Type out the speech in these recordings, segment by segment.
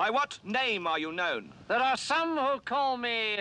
By what name are you known? There are some who call me.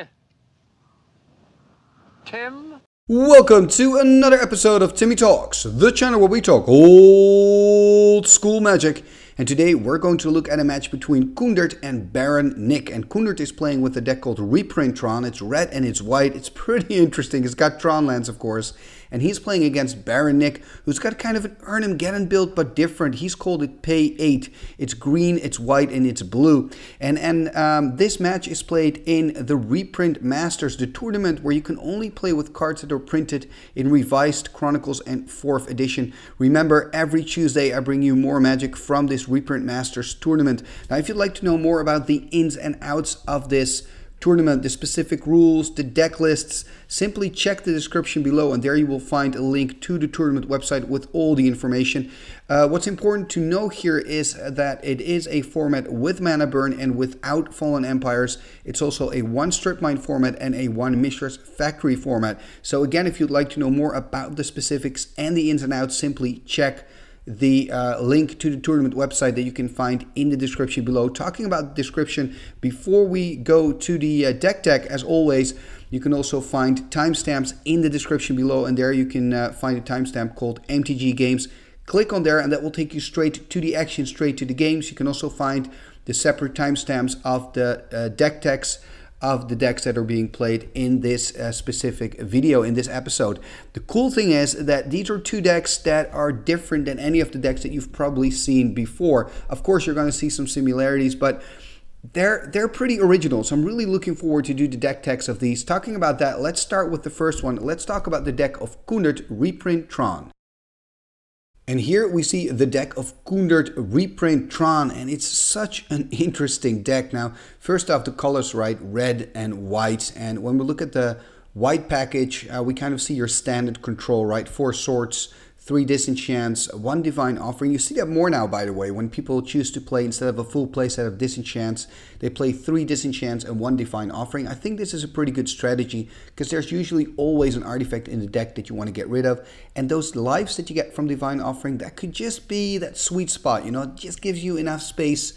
Tim? Welcome to another episode of Timmy Talks, the channel where we talk old school magic. And today we're going to look at a match between Koendert and Baron Nick. And Koendert is playing with a deck called Reprint Tron. It's red and it's white. It's pretty interesting. It's got Tron lands, of course and he's playing against Baron Nick, who's got kind of an Armageddon build, but different. He's called it Pay 8. It's green, it's white, and it's blue. And, and um, this match is played in the Reprint Masters, the tournament where you can only play with cards that are printed in Revised Chronicles and 4th edition. Remember, every Tuesday I bring you more magic from this Reprint Masters tournament. Now, if you'd like to know more about the ins and outs of this tournament, the specific rules, the deck lists, simply check the description below and there you will find a link to the tournament website with all the information. Uh, what's important to know here is that it is a format with mana burn and without fallen empires. It's also a one strip mine format and a one Mishra's factory format. So again, if you'd like to know more about the specifics and the ins and outs, simply check the uh, link to the tournament website that you can find in the description below. Talking about the description, before we go to the uh, deck deck, as always, you can also find timestamps in the description below, and there you can uh, find a timestamp called MTG Games. Click on there, and that will take you straight to the action, straight to the games. You can also find the separate timestamps of the uh, deck decks of the decks that are being played in this uh, specific video, in this episode. The cool thing is that these are two decks that are different than any of the decks that you've probably seen before. Of course, you're going to see some similarities, but they're they're pretty original. So I'm really looking forward to do the deck techs of these. Talking about that, let's start with the first one. Let's talk about the deck of Koendert Reprint Tron. And here we see the deck of Koendert Reprint Tron, and it's such an interesting deck. Now, first off, the colors, right, red and white. And when we look at the white package, uh, we kind of see your standard control, right? Four swords, three disenchants, one divine offering. You see that more now, by the way, when people choose to play instead of a full play set of disenchants, they play three disenchants and one divine offering. I think this is a pretty good strategy because there's usually always an artifact in the deck that you want to get rid of. And those lives that you get from divine offering, that could just be that sweet spot, you know, it just gives you enough space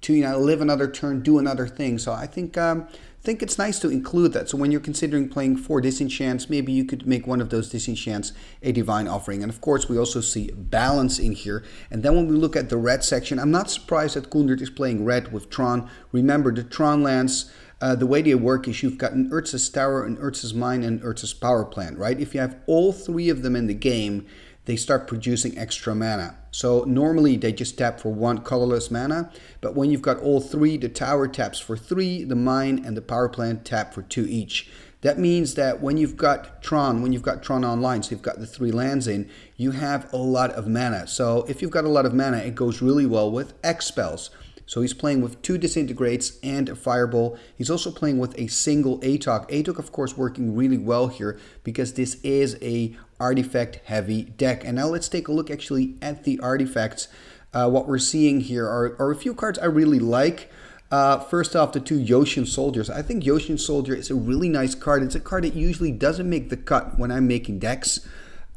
to, you know, live another turn, do another thing. So I think um, think it's nice to include that. So when you're considering playing four disenchants, maybe you could make one of those disenchants a divine offering. And of course, we also see balance in here. And then when we look at the red section, I'm not surprised that Koendert is playing red with Tron. Remember, the Tron lands, uh, the way they work is you've got an Urza's Tower, an Urza's Mine, and Urza's Power Plant, right? If you have all three of them in the game, they start producing extra mana. So normally they just tap for one colorless mana, but when you've got all three, the tower taps for three, the mine and the power plant tap for two each. That means that when you've got Tron, when you've got Tron online, so you've got the three lands in, you have a lot of mana. So if you've got a lot of mana, it goes really well with X spells. So he's playing with two disintegrates and a fireball. He's also playing with a single Atog. Atog, of course, working really well here because this is a artifact heavy deck. And now let's take a look actually at the artifacts. Uh, what we're seeing here are, are a few cards I really like. Uh, first off, the two Yotian Soldiers. I think Yotian Soldier is a really nice card. It's a card that usually doesn't make the cut when I'm making decks.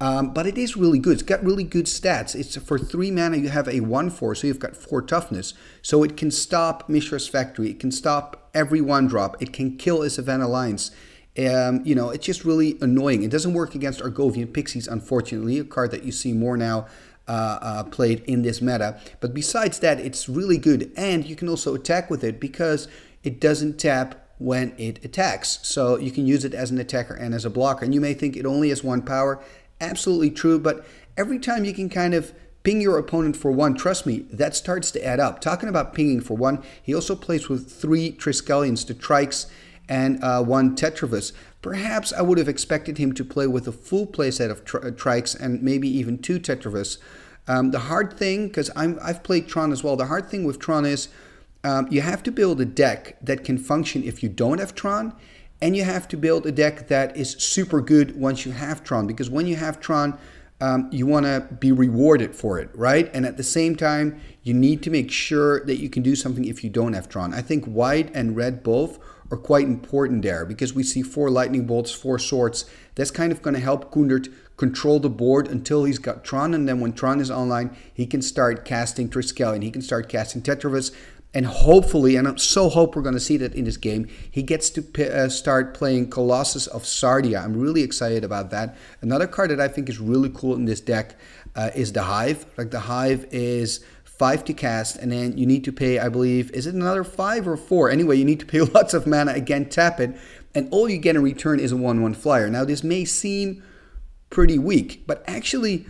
Um, but it is really good. It's got really good stats. It's for three mana. You have a one four, so you've got four toughness. So it can stop Mishra's Factory. It can stop every one drop. It can kill a Savannah Lions. Um, you know, it's just really annoying. It doesn't work against Argothian Pixies, unfortunately, a card that you see more now uh, uh, played in this meta. But besides that, it's really good, and you can also attack with it because it doesn't tap when it attacks. So you can use it as an attacker and as a blocker. And you may think it only has one power absolutely true. But every time you can kind of ping your opponent for one, trust me, that starts to add up. Talking about pinging for one, he also plays with three Triskelions, the Trikes, and uh, one Tetravus. Perhaps I would have expected him to play with a full playset of tri- Trikes and maybe even two Tetravus. Um, the hard thing, because I've played Tron as well, the hard thing with Tron is um, you have to build a deck that can function if you don't have Tron and you have to build a deck that is super good once you have Tron, because when you have Tron, um, you want to be rewarded for it, right? And at the same time, you need to make sure that you can do something if you don't have Tron. I think white and red both are quite important there because we see four lightning bolts, four swords. That's kind of going to help Koendert control the board until he's got Tron, and then when Tron is online, he can start casting Triskelion, he can start casting Tetravus. And hopefully, and I'm so hope we're going to see that in this game, he gets to uh, start playing Colossus of Sardia. I'm really excited about that. Another card that I think is really cool in this deck uh, is the Hive. Like the Hive is five to cast, and then you need to pay, I believe, is it another five or four? Anyway, you need to pay lots of mana again, tap it, and all you get in return is a 1 1 flyer. Now, this may seem pretty weak, but actually,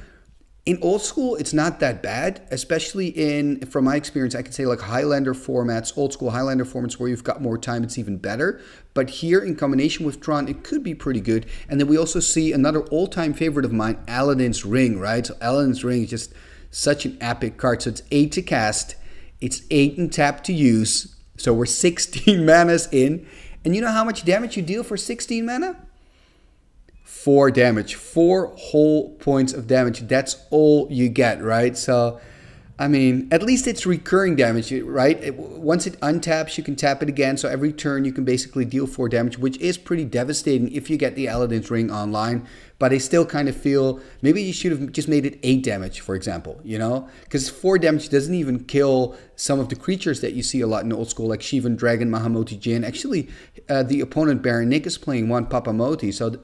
in old school, it's not that bad, especially in, from my experience, I can say like Highlander formats, old school Highlander formats where you've got more time, it's even better. But here, in combination with Tron, it could be pretty good. And then we also see another all time favorite of mine, Aladdin's Ring, right? So Aladdin's Ring is just such an epic card. So it's 8 to cast, it's 8 and tap to use. So we're 16 manas in. And you know how much damage you deal for 16 mana? Four damage, four whole points of damage. That's all you get, right? So, I mean, at least it's recurring damage, right? It, once it untaps, you can tap it again. So every turn you can basically deal four damage, which is pretty devastating if you get the Aladdin's Ring online. But I still kind of feel maybe you should have just made it eight damage, for example, you know? Because four damage doesn't even kill some of the creatures that you see a lot in old school, like Shivan Dragon, Mahamoti Djinn. Actually, uh, the opponent, Baron Nick, is playing one Papamoti. So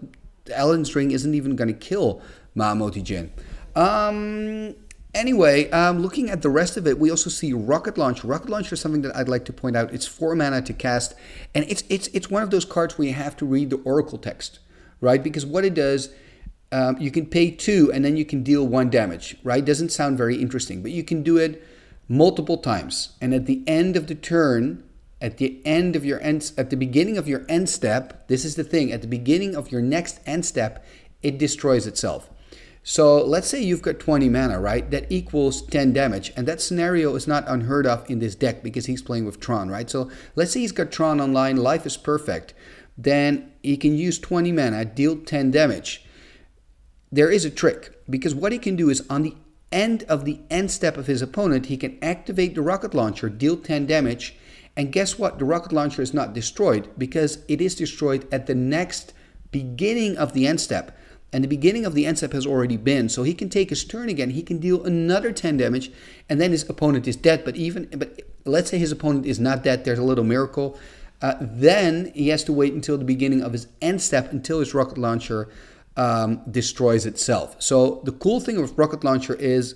Aladdin's ring isn't even going to kill Mahamoti Djinn. Um, anyway, um, looking at the rest of it, we also see Rocket Launcher. Rocket Launcher is something that I'd like to point out. It's four mana to cast, and it's it's it's one of those cards where you have to read the Oracle text, right? Because what it does. Um, you can pay two and then you can deal one damage, right? Doesn't sound very interesting, but you can do it multiple times. And at the end of the turn, at the end of your end at the beginning of your end step this is the thing at the beginning of your next end step it destroys itself. So let's say you've got 20 mana right that equals 10 damage and that scenario is not unheard of in this deck because he's playing with tron right? So let's say he's got tron online life is perfect then he can use 20 mana deal 10 damage. There is a trick because what he can do is on the end of the end step of his opponent he can activate the rocket launcher deal 10 damage and guess what? The rocket launcher is not destroyed because it is destroyed at the next beginning of the end step. And the beginning of the end step has already been. So he can take his turn again. He can deal another 10 damage, and then his opponent is dead. But even but let's say his opponent is not dead, there's a little miracle. Uh, then he has to wait until the beginning of his end step until his rocket launcher um, destroys itself. So the cool thing with rocket launcher is,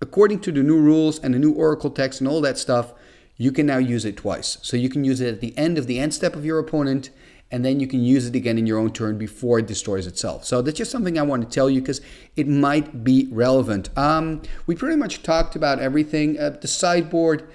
according to the new rules and the new Oracle text and all that stuff, you can now use it twice. So you can use it at the end of the end step of your opponent, and then you can use it again in your own turn before it destroys itself. So that's just something I want to tell you because it might be relevant. Um, we pretty much talked about everything. Uh, the sideboard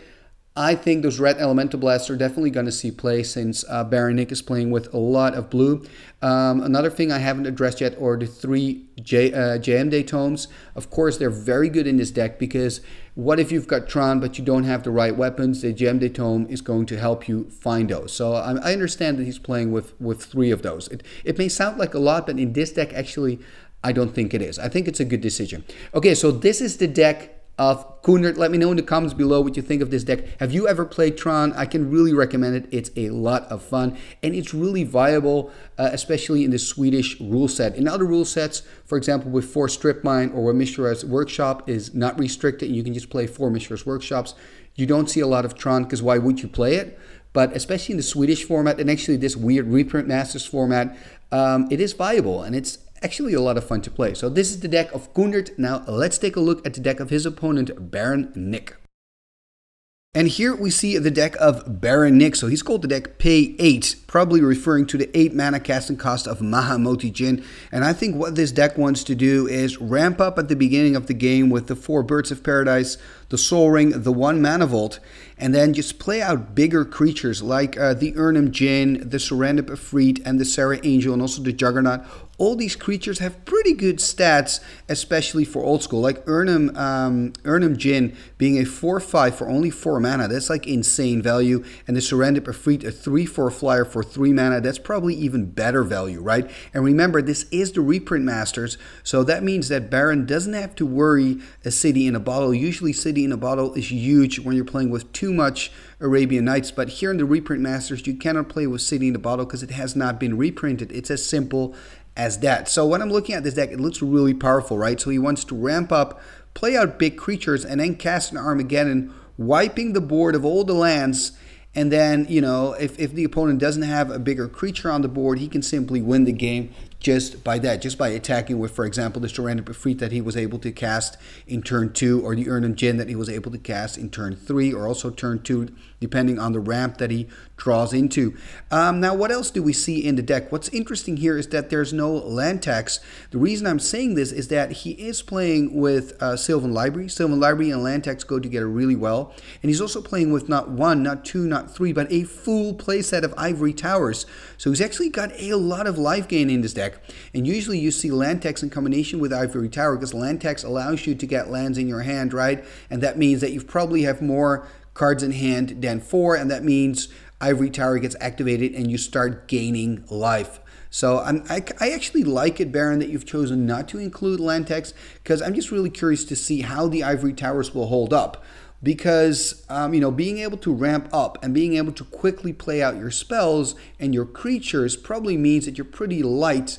I think those red elemental blasts are definitely going to see play since uh, Baron Nick is playing with a lot of blue. Um, another thing I haven't addressed yet are the three J, uh, Jayemdae tomes. Of course, they're very good in this deck because what if you've got Tron but you don't have the right weapons? The Jayemdae tome is going to help you find those. So I, I understand that he's playing with, with three of those. It, it may sound like a lot, but in this deck, actually, I don't think it is. I think it's a good decision. Okay, so this is the deck of Koendert. Let me know in the comments below what you think of this deck. Have you ever played Tron? I can really recommend it. It's a lot of fun and it's really viable, uh, especially in the Swedish rule set. In other rule sets, for example, with four Strip Mine or where Mishra's Workshop is not restricted, and you can just play four Mishra's Workshops. You don't see a lot of Tron because why would you play it? But especially in the Swedish format and actually this weird reprint masters format, um, it is viable and it's actually a lot of fun to play. So this is the deck of Koendert. Now let's take a look at the deck of his opponent, Baron Nick. And here we see the deck of Baron Nick. So he's called the deck Pay 8, probably referring to the 8 mana casting cost of Mahamoti Djinn. And I think what this deck wants to do is ramp up at the beginning of the game with the 4 Birds of Paradise, the Sol Ring, the 1 Mana Vault, and then just play out bigger creatures like uh, the Erhnam Djinn, the Efreet, and the Serra Angel, and also the Juggernaut all these creatures have pretty good stats, especially for old school. Like Erhnam, um, Erhnam Djinn being a 4-5 for only 4 mana, that's like insane value. And the Efreet, a 3-4 flyer for 3 mana, that's probably even better value, right? And remember, this is the reprint masters, so that means that Baron doesn't have to worry a city in a bottle. Usually city in a bottle is huge when you're playing with too much Arabian Nights, but here in the reprint masters, you cannot play with city in a bottle because it has not been reprinted. It's as simple as that. So when I'm looking at this deck, it looks really powerful, right? So he wants to ramp up, play out big creatures, and then cast an Armageddon wiping the board of all the lands. And then, you know, if, if the opponent doesn't have a bigger creature on the board, he can simply win the game just by that, just by attacking with, for example, the Serendib Efreet that he was able to cast in turn two, or the Erhnam Djinn that he was able to cast in turn three, or also turn two, depending on the ramp that he draws into. Um, now, what else do we see in the deck? What's interesting here is that there's no land tax. The reason I'm saying this is that he is playing with uh, Sylvan Library. Sylvan Library and land tax go together really well. And he's also playing with not one, not two, not three, but a full playset of Ivory Towers. So he's actually got a lot of life gain in this deck. And usually you see land tax in combination with Ivory Tower because land tax allows you to get lands in your hand, right? And that means that you probably have more cards in hand than four, and that means Ivory Tower gets activated and you start gaining life. So I'm, I, I actually like it, Baron, that you've chosen not to include land tax because I'm just really curious to see how the Ivory Towers will hold up because um, you know being able to ramp up and being able to quickly play out your spells and your creatures probably means that you're pretty light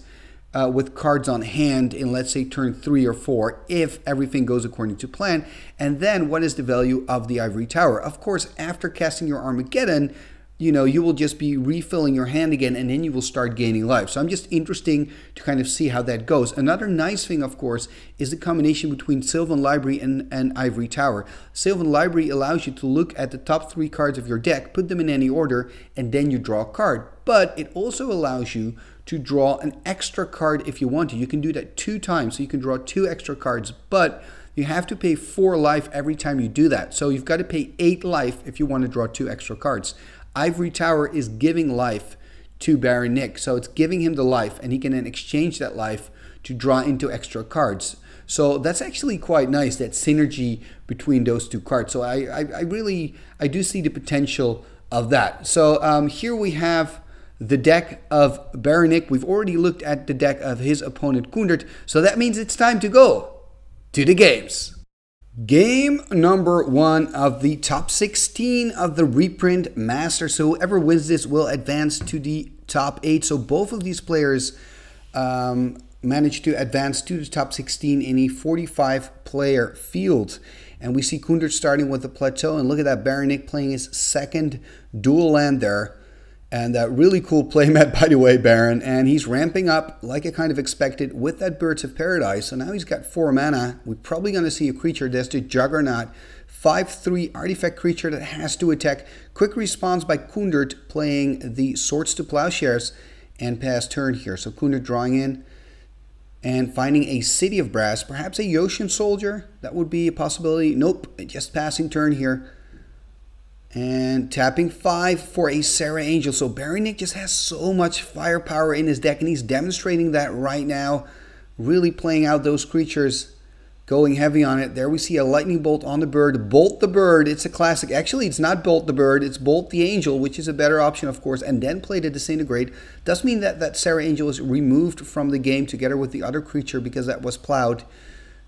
uh, with cards on hand in let's say turn three or four if everything goes according to plan and then what is the value of the ivory tower of course after casting your armageddon you know, you will just be refilling your hand again and then you will start gaining life. So I'm just interesting to kind of see how that goes. Another nice thing, of course, is the combination between Sylvan Library and, and Ivory Tower. Sylvan Library allows you to look at the top three cards of your deck, put them in any order, and then you draw a card. But it also allows you to draw an extra card if you want to. You can do that two times, so you can draw two extra cards, but you have to pay four life every time you do that. So you've got to pay eight life if you want to draw two extra cards. Ivory Tower is giving life to Baron Nick. So it's giving him the life, and he can then exchange that life to draw into extra cards. So that's actually quite nice, that synergy between those two cards. So I, I, I really, I do see the potential of that. So um, here we have the deck of Baron We've already looked at the deck of his opponent Koendert. So that means it's time to go to the games. Game number one of the top 16 of the reprint master. So whoever wins this will advance to the top eight. So both of these players um, managed to advance to the top 16 in a 45 player field. And we see Koendert starting with the plateau. And look at that, Baron Nick playing his second dual land there. And that really cool playmat, by the way, Baron. And he's ramping up like I kind of expected with that Birds of Paradise. So now he's got four mana. We're probably going to see a creature that's the Juggernaut. 5-3 artifact creature that has to attack. Quick response by Koendert playing the Swords to Plowshares and pass turn here. So Koendert drawing in and finding a City of Brass. Perhaps a Yotian Soldier. That would be a possibility. Nope, just passing turn here. And tapping five for a Serra Angel. So Baron Nick just has so much firepower in his deck, and he's demonstrating that right now. Really playing out those creatures, going heavy on it. There we see a lightning bolt on the bird. Bolt the bird. It's a classic. Actually, it's not bolt the bird. It's bolt the angel, which is a better option, of course. And then play to disintegrate. Does mean that that Serra Angel is removed from the game together with the other creature because that was plowed.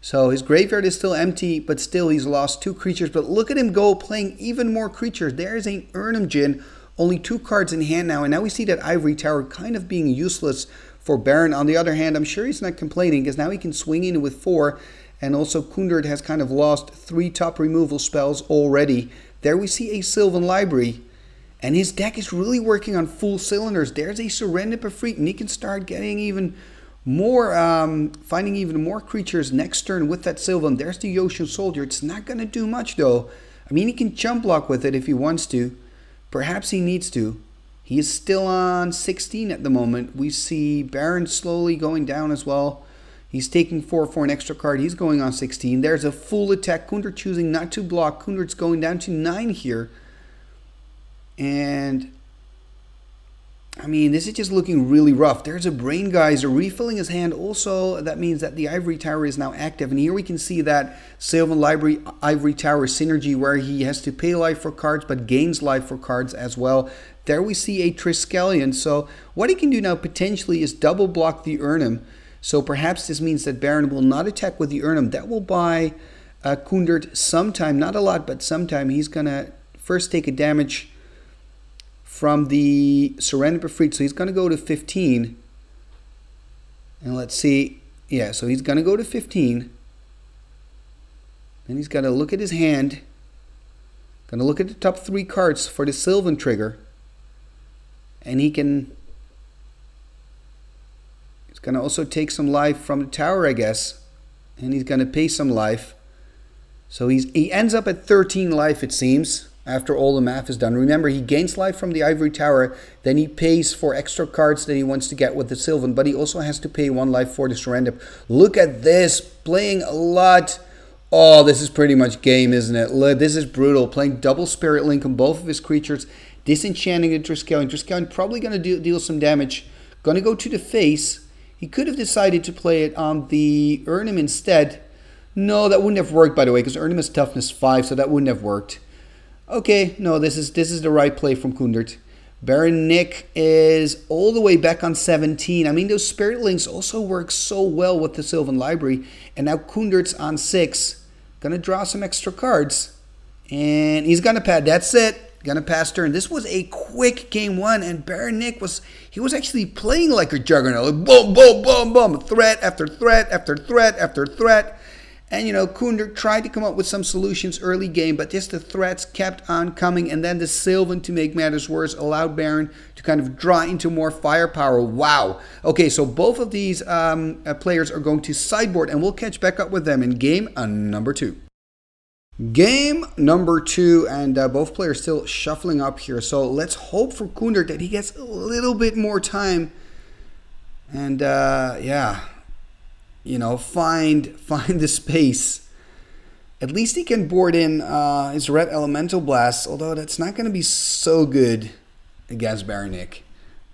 So his graveyard is still empty, but still he's lost two creatures. But look at him go playing even more creatures. There's a Erhnam Djinn, only two cards in hand now. And now we see that Ivory Tower kind of being useless for Baron. On the other hand, I'm sure he's not complaining because now he can swing in with four. And also Koendert has kind of lost three top removal spells already. There we see a Sylvan Library. And his deck is really working on full cylinders. There's a Serendib Efreet, and he can start getting even more um, finding even more creatures next turn with that Sylvan. There's the Yotian Soldier. It's not going to do much though. I mean, he can jump block with it if he wants to. Perhaps he needs to. He is still on 16 at the moment. We see Baron slowly going down as well. He's taking 4 for an extra card. He's going on 16. There's a full attack. Koendert choosing not to block. Koendert's going down to 9 here. And I mean, this is just looking really rough. There's a Brain Geyser refilling his hand. Also, that means that the Ivory Tower is now active. And here we can see that Sylvan Library Ivory Tower synergy where he has to pay life for cards but gains life for cards as well. There we see a Triskelion. So what he can do now potentially is double block the Erhnam. So perhaps this means that Baron will not attack with the Erhnam. That will buy uh, Koendert sometime, not a lot, but sometime. He's going to first take a damage from the Serendib Efreet. So he's going to go to 15. And let's see. Yeah, so he's going to go to 15. Then he's to look at his hand. Gonna look at the top three cards for the Sylvan trigger. And he can... He's gonna also take some life from the tower, I guess. And he's gonna pay some life. So he's he ends up at 13 life, it seems, after all the math is done. Remember, he gains life from the ivory tower, then he pays for extra cards that he wants to get with the Sylvan, but he also has to pay one life for the Serendib. Look at this, playing a lot. Oh, this is pretty much game, isn't it? This is brutal. Playing double Spirit Link on both of his creatures, disenchanting the Triskelion. Triskelion probably going to deal, deal some damage. Going to go to the face. He could have decided to play it on the Erhnam instead, no, that wouldn't have worked, by the way, because Erhnam is toughness 5, so that wouldn't have worked. Okay, no, this is this is the right play from Koendert. Baron Nick is all the way back on 17. I mean, those Spirit Links also work so well with the Sylvan Library. And now Koendert's on 6. Gonna draw some extra cards. And he's gonna pad. That's it. Gonna pass turn. This was a quick game one, and Baron Nick was he was actually playing like a juggernaut. boom, boom, boom, boom. Threat after threat after threat after threat. And you know, Kunder tried to come up with some solutions early game, but just the threats kept on coming. And then the Sylvan, to make matters worse, allowed Baron to kind of draw into more firepower. Wow. Okay, so both of these um, uh, players are going to sideboard, and we'll catch back up with them in game uh, number two. Game number two, and uh, both players still shuffling up here. So let's hope for Kunder that he gets a little bit more time. And uh, yeah, you know, find find the space. At least he can board in uh, his red elemental blast, although that's not going to be so good against Baron Nick.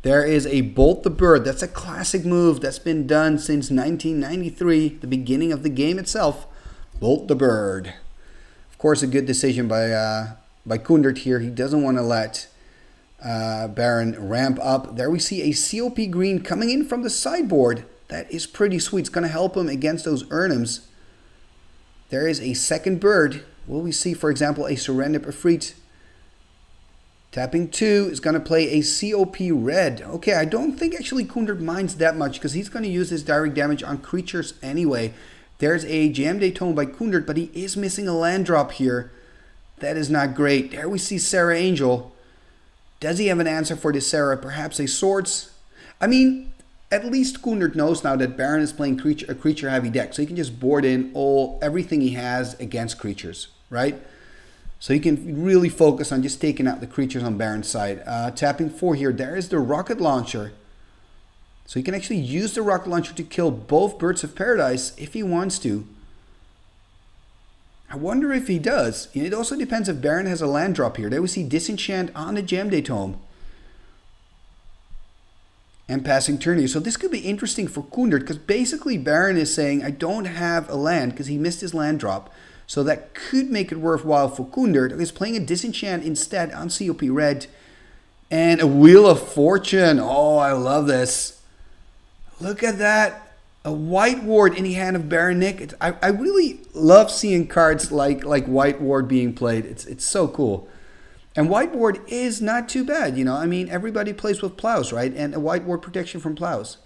There is a Bolt the Bird. That's a classic move that's been done since 1993, the beginning of the game itself. Bolt the Bird. Of course, a good decision by uh, by Koendert here. He doesn't want to let uh, Baron ramp up. There we see a COP green coming in from the sideboard. That is pretty sweet. It's going to help him against those Erhnams. There is a second bird. Will we see, for example, a Serendib Efreet? Tapping 2 is going to play a COP red. Okay, I don't think actually Koendert minds that much because he's going to use his direct damage on creatures anyway. There's a Jam Tome by Koendert, but he is missing a land drop here. That is not great. There we see Serra Angel. Does he have an answer for this Serra? Perhaps a Swords? I mean, at least Koendert knows now that Baron is playing creature, a creature heavy deck, so he can just board in all everything he has against creatures, right? So he can really focus on just taking out the creatures on Baron's side. Uh, tapping four here, there is the rocket launcher. So he can actually use the rocket launcher to kill both Birds of Paradise if he wants to. I wonder if he does. It also depends if Baron has a land drop here. There we see Disenchant on the Jayemdae Tome and passing turn So this could be interesting for Koendert because basically Baron is saying, I don't have a land because he missed his land drop. So that could make it worthwhile for Koendert. He's playing a Disenchant instead on COP Red. And a Wheel of Fortune. Oh, I love this. Look at that. A White Ward in the hand of Baron Nick. I, I really love seeing cards like, like White Ward being played. It's, it's so cool. And White Ward is not too bad, you know. I mean, everybody plays with plows, right? And a White Ward protection from plows.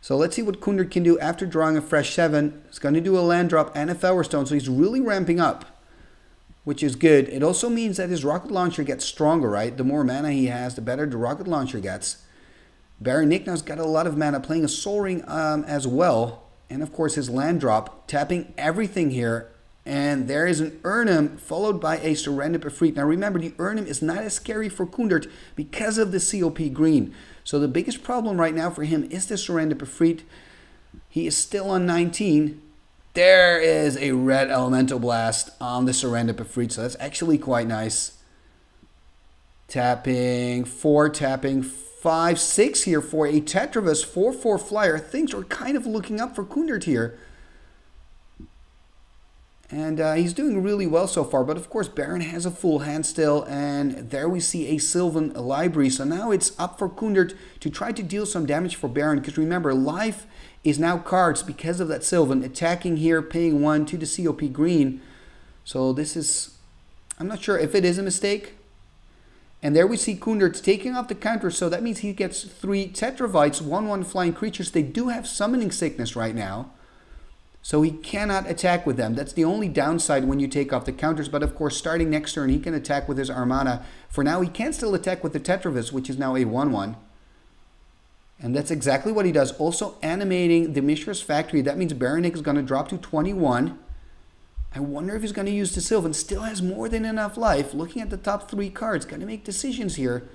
So let's see what Koendert can do after drawing a fresh 7. He's going to do a land drop and a Fellwar Stone, so he's really ramping up, which is good. It also means that his rocket launcher gets stronger, right? The more mana he has, the better the rocket launcher gets. Baron Nicknow's got a lot of mana, playing a Sol Ring um, as well. And of course his land drop, tapping everything here and there is an Erhnam followed by a Serendib. Now remember, the Erhnam is not as scary for Koendert because of the COP green. So the biggest problem right now for him is the Serendib. He is still on 19. There is a red Elemental Blast on the Serendib so that's actually quite nice. Tapping, 4, tapping, 5, 6 here for a Tetravus 4-4 flyer. Things are kind of looking up for Koendert here. And uh, he's doing really well so far. But of course, Baron has a full hand still. And there we see a Sylvan Library. So now it's up for Koendert to try to deal some damage for Baron. Because remember, life is now cards because of that Sylvan. Attacking here, paying one to the COP green. So this is... I'm not sure if it is a mistake. And there we see Koendert taking off the counter. So that means he gets three Tetravites, 1-1 flying creatures. They do have summoning sickness right now. So he cannot attack with them. That's the only downside when you take off the counters. But of course, starting next turn, he can attack with his Armada. For now, he can still attack with the Tetravus, which is now a 1-1. And that's exactly what he does. Also animating the Mishra's Factory. That means Baron is going to drop to 21. I wonder if he's going to use the Sylvan. Still has more than enough life. Looking at the top three cards, going to make decisions here.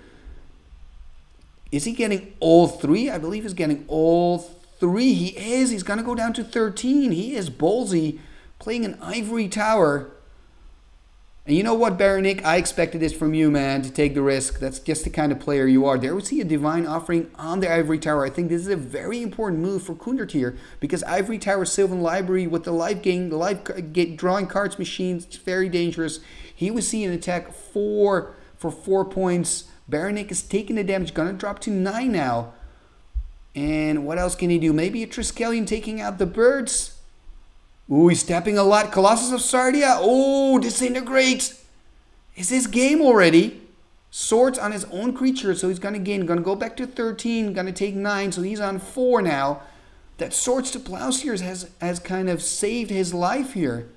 Is he getting all three? I believe he's getting all three. He is. He's going to go down to 13. He is ballsy, playing an Ivory Tower. And you know what, Nick? I expected this from you, man, to take the risk. That's just the kind of player you are. There we see a Divine Offering on the Ivory Tower. I think this is a very important move for Koendert here because Ivory Tower Sylvan Library with the life gain, the life get drawing cards machines, it's very dangerous. He was seeing an attack four for four points. Nick is taking the damage, gonna drop to nine now. And what else can he do? Maybe a Triskelion taking out the birds. Ooh, he's tapping a lot. Colossus of Sardia. Oh, disintegrates. Is this game already? Swords on his own creature, so he's to gain. To go back to 13, going to take 9, so he's on 4 now. That Swords to Plowshares has, has kind of saved his life here.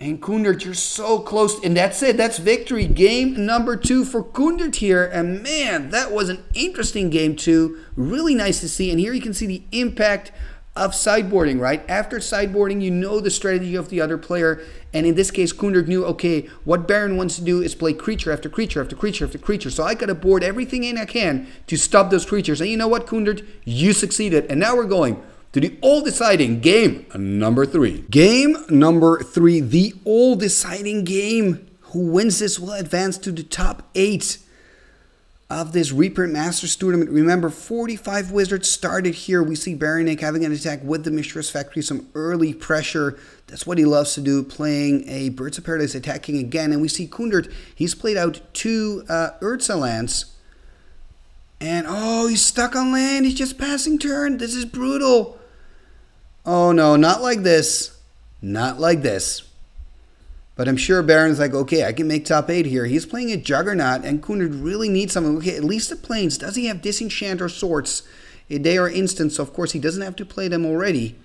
And Koendert, you're so close. And that's it. That's victory. Game number two for Koendert here. And man, that was an interesting game too. Really nice to see. And here you can see the impact of sideboarding, right? After sideboarding, you know the strategy of the other player. And in this case, Koendert knew, okay, what Baron wants to do is play creature after creature after creature after creature. So I got to board everything in I can to stop those creatures. And you know what, Koendert? You succeeded. And now we're going to the all deciding game number three. Game number three, the all deciding game. Who wins this will advance to the top eight of this Reprint Masters tournament. Remember, 45 Wizards started here. We see Baron Nick having an attack with the Mishra's Factory, some early pressure. That's what he loves to do, playing a Birds of Paradise, attacking again. And we see Koendert, he's played out two uh, Urza lands. And, oh, he's stuck on land. He's just passing turn. This is brutal. Oh, no, not like this. Not like this. But I'm sure Baron's like, okay, I can make top eight here. He's playing a Juggernaut, and Koendert really needs something. Okay, at least the planes. Does he have Disenchant or Swords? They are instant, so of course he doesn't have to play them already.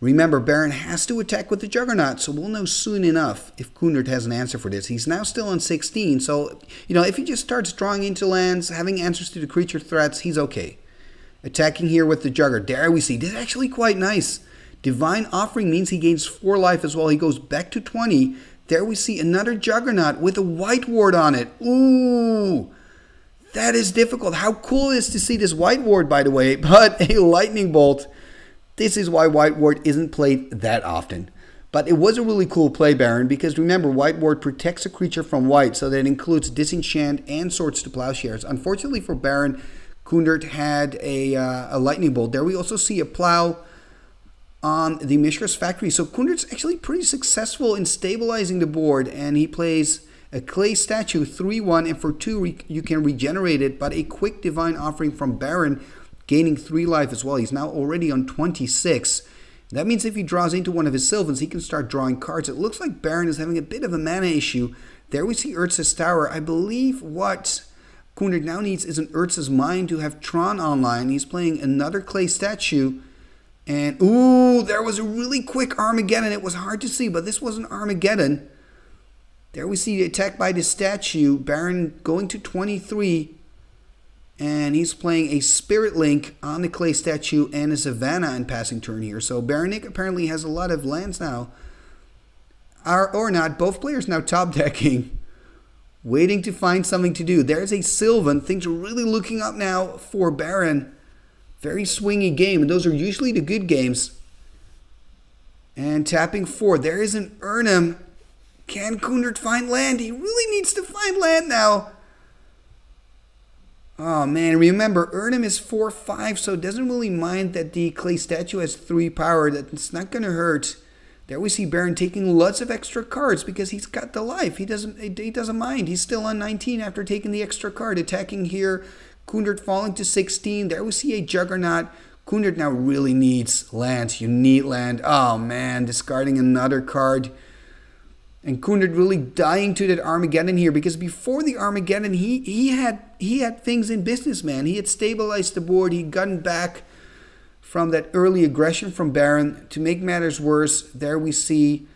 Remember, Baron has to attack with the Juggernaut, so we'll know soon enough if Koendert has an answer for this. He's now still on 16, so, you know, if he just starts drawing into lands, having answers to the creature threats, he's okay. Attacking here with the Jugger. There we see. This is actually quite nice. Divine Offering means he gains 4 life as well. He goes back to 20. There we see another Juggernaut with a white ward on it. Ooh, that is difficult. How cool is to see this white ward, by the way, but a Lightning Bolt. This is why white ward isn't played that often. But it was a really cool play, Baron, because remember, White Ward protects a creature from white, so that includes Disenchant and Swords to Plowshares. Unfortunately for Baron, Koendert had a, uh, a Lightning Bolt. There we also see a Plow on the Mishra's factory. So Koendert's actually pretty successful in stabilizing the board, and he plays a clay statue 3-1, and for 2 you can regenerate it, but a quick divine offering from Baron, gaining 3 life as well. He's now already on 26. That means if he draws into one of his Sylvans, he can start drawing cards. It looks like Baron is having a bit of a mana issue. There we see Urza's Tower. I believe what Koendert now needs is an Urza's Mine to have Tron online. He's playing another clay statue and ooh, there was a really quick Armageddon. It was hard to see, but this was an Armageddon. There we see the attack by the statue. Baron going to 23. And he's playing a Spirit Link on the clay statue and a Savannah in passing turn here. So Baron Nick apparently has a lot of lands now. Or, or not, both players now top decking. Waiting to find something to do. There's a Sylvan. Things are really looking up now for Baron. Very swingy game, and those are usually the good games. And tapping four. There is an Erhnam. Can Koendert find land? He really needs to find land now. Oh man, remember, Erhnam is 4-5, so it doesn't really mind that the clay statue has 3 power. That's not going to hurt. There we see Baron taking lots of extra cards because he's got the life. He doesn't he doesn't mind. He's still on 19 after taking the extra card. Attacking here Koendert falling to 16. There we see a Juggernaut. Koendert now really needs land. You need land. Oh man, discarding another card. And Koendert really dying to that Armageddon here because before the Armageddon, he he had he had things in business, man. He had stabilized the board. He'd gotten back from that early aggression from Baron. To make matters worse, there we see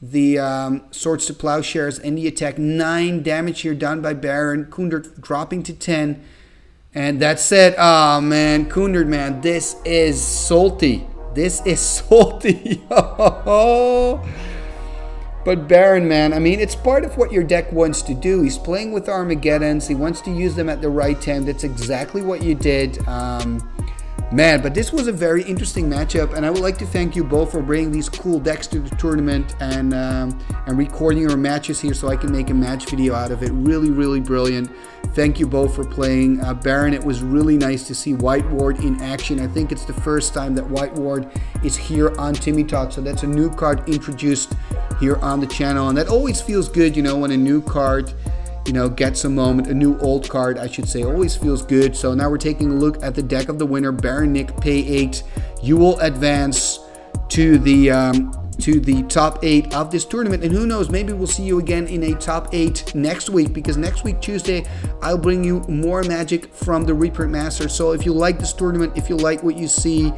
the um, swords to plowshares and the attack. Nine damage here done by Baron. Koendert dropping to 10. And that's it. Oh man, Koendert man, this is salty. This is salty. but Baron man, I mean, it's part of what your deck wants to do. He's playing with Armageddons. He wants to use them at the right time. That's exactly what you did. Um, Man, but this was a very interesting matchup, and I would like to thank you both for bringing these cool decks to the tournament and um, and recording your matches here so I can make a match video out of it. Really, really brilliant. Thank you both for playing. Uh, Baron, it was really nice to see White Ward in action. I think it's the first time that White Ward is here on Timmy Talk, so that's a new card introduced here on the channel, and that always feels good, you know, when a new card you know, gets a moment, a new old card, I should say, always feels good. So now we're taking a look at the deck of the winner, Baron Nick, pay eight. You will advance to the um, to the top eight of this tournament. And who knows, maybe we'll see you again in a top eight next week because next week, Tuesday, I'll bring you more magic from the Reprint Master. So if you like this tournament, if you like what you see,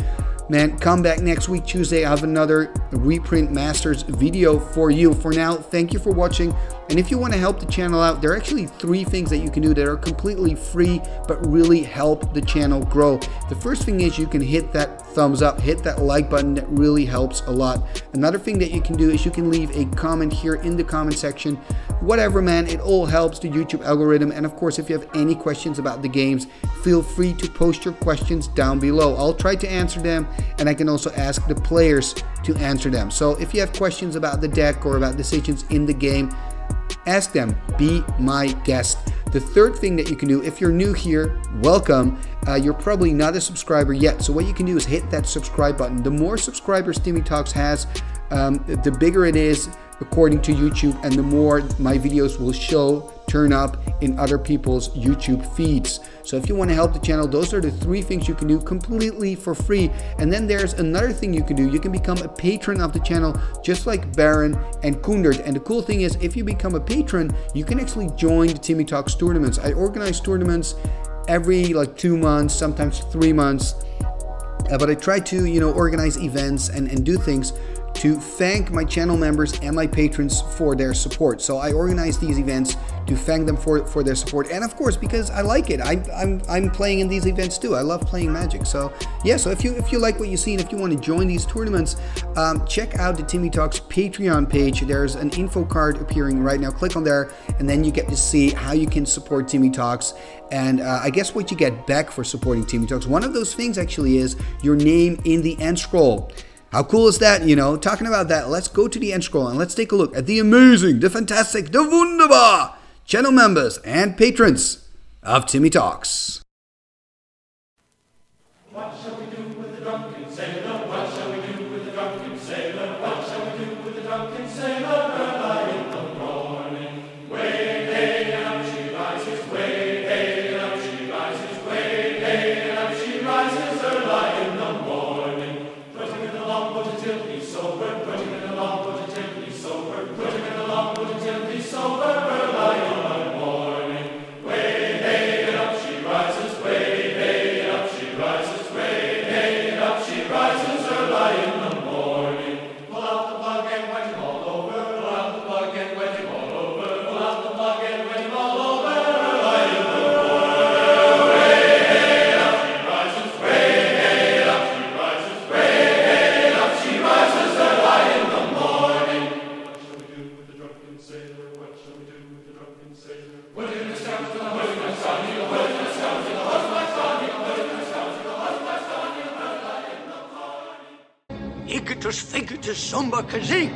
man, come back next week, Tuesday. I have another Reprint Masters video for you. For now, thank you for watching. And if you want to help the channel out, there are actually three things that you can do that are completely free, but really help the channel grow. The first thing is you can hit that thumbs up, hit that like button. That really helps a lot. Another thing that you can do is you can leave a comment here in the comment section. Whatever, man, it all helps the YouTube algorithm. And of course, if you have any questions about the games, feel free to post your questions down below. I'll try to answer them, and I can also ask the players to answer them. So if you have questions about the deck or about decisions in the game, ask them, be my guest. The third thing that you can do, if you're new here, welcome. Uh, you're probably not a subscriber yet. So what you can do is hit that subscribe button. The more subscribers Timmy Talks has, um, the bigger it is according to YouTube and the more my videos will show turn up in other people's YouTube feeds. So if you want to help the channel, those are the three things you can do completely for free. And then there's another thing you can do. You can become a patron of the channel, just like Baron and Koendert. And the cool thing is, if you become a patron, you can actually join the Timmy Talks tournaments. I organize tournaments every like two months, sometimes three months. Uh, but I try to, you know, organize events and, and do things to thank my channel members and my patrons for their support. So I organize these events to thank them for, for their support. And of course, because I like it, I, I'm, I'm playing in these events too. I love playing Magic. So yeah, so if you if you like what you see and if you want to join these tournaments, um, check out the Timmy Talks Patreon page. There's an info card appearing right now. Click on there and then you get to see how you can support Timmy Talks. And uh, I guess what you get back for supporting Timmy Talks, one of those things actually is your name in the end scroll. How cool is that? You know, talking about that, let's go to the end scroll and let's take a look at the amazing, the fantastic, the wunderbar channel members and patrons of Timmy Talks. J'ai.